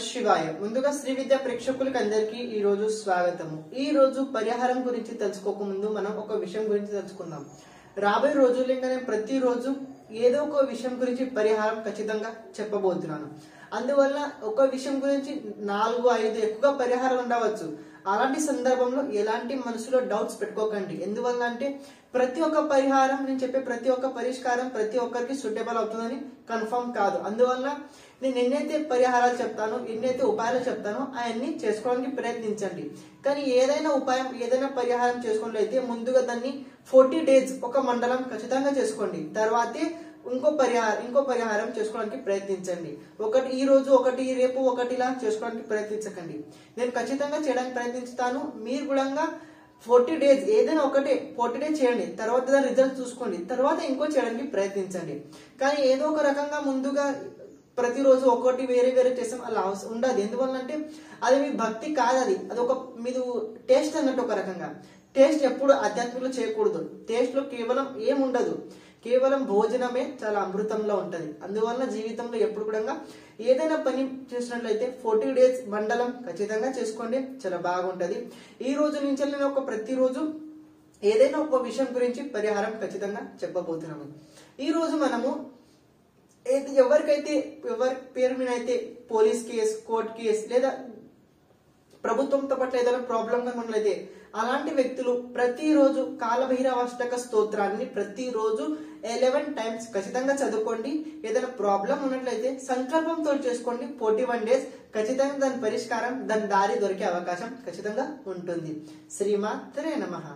శివాయ. ముందుగా శ్రీ విద్య ప్రేక్షకులకి అందరికీ ఈ రోజు స్వాగతము. ఈ రోజు పరిహారం గురించి తెలుసుకోక ముందు మనం ఒక విషయం గురించి తెలుసుకుందాం. రాబోయే రోజులు ఇంకా నేను ప్రతిరోజు ఏదో ఒక విషయం గురించి పరిహారం ఖచ్చితంగా చెప్పబోతున్నాను. అందువల్ల ఒక విషయం గురించి నాలుగు ఐదు ఎక్కువగా పరిహారం ఉండవచ్చు. అలాంటి సందర్భంలో ఎలాంటి మనసులో డౌట్స్ పెట్టుకోకండి. ఎందువల్ల అంటే ప్రతి ఒక్క పరిహారం నేను చెప్పే ప్రతి ఒక్క పరిష్కారం ప్రతి ఒక్కరికి సూటబుల్ అవుతుందని కన్ఫర్మ్ కాదు. అందువల్ల నేను ఎన్నైతే పరిహారాలు చెప్తానో ఎన్నైతే ఉపాయాలు చెప్తానో అవన్నీ చేసుకోవడానికి ప్రయత్నించండి. కానీ ఏదైనా ఉపాయం ఏదైనా పరిహారం చేసుకున్నట్లయితే ముందుగా దాన్ని ఫోర్టీ డేస్ ఒక మండలం ఖచ్చితంగా చేసుకోండి. తర్వాతే ఇంకో పరిహారం ఇంకో పరిహారం చేసుకోవడానికి ప్రయత్నించండి. ఒకటి ఈ రోజు ఒకటి రేపు ఒకటిలా చేసుకోవడానికి ప్రయత్నించకండి. నేను ఖచ్చితంగా చేయడానికి ప్రయత్నిస్తాను. మీరు కూడా ఫోర్టీ డేస్ ఏదైనా ఒకటే ఫోర్టీ డేస్ చేయండి. తర్వాత దాని రిజల్ట్ చూసుకోండి. తర్వాత ఇంకో చేయడానికి ప్రయత్నించండి. కానీ ఏదో ఒక రకంగా ముందుగా ప్రతిరోజు ఒకటి వేరే వేరే చేసాం అలా అవసరం ఉండదు. ఎందువల్లంటే అది మీ భక్తి కాదు అది అది ఒక మీరు టేస్ట్ అన్నట్టు ఒక రకంగా. టేస్ట్ ఎప్పుడు ఆధ్యాత్మికలో చేయకూడదు. టేస్ట్లో కేవలం ఏముండదు. కేవలం భోజనమే చాలా అమృతంలో ఉంటది. అందువల్ల జీవితంలో ఎప్పుడు కూడా ఏదైనా పని చేసినట్లయితే ఫోర్టీ డేస్ మండలం ఖచ్చితంగా చేసుకోండి చాలా బాగుంటది. ఈ రోజు నుంచి నేను ఒక ప్రతిరోజు ఏదైనా ఒక విషయం గురించి పరిహారం ఖచ్చితంగా చెప్పబోతున్నాము. ఈ రోజు మనము ఎవరికైతే ఎవరి పేరు మీద అయితే పోలీస్ కేసు కోర్టు కేసు లేదా ప్రభుత్వంతో పట్ల ఏదైనా ప్రాబ్లం ఉన్నట్లయితే అలాంటి వ్యక్తులు ప్రతిరోజు కాలభైరవాష్టక స్తోత్రాన్ని ప్రతిరోజు ఎలెవెన్ టైమ్స్ ఖచ్చితంగా చదువుకోండి. ఏదైనా ప్రాబ్లం ఉన్నట్లయితే సంకల్పంతో చేసుకోండి. ఫోర్టీ వన్ డేస్ ఖచ్చితంగా దాని పరిష్కారం దాని దారి దొరికే అవకాశం ఖచ్చితంగా ఉంటుంది. శ్రీమాత్రే నమః.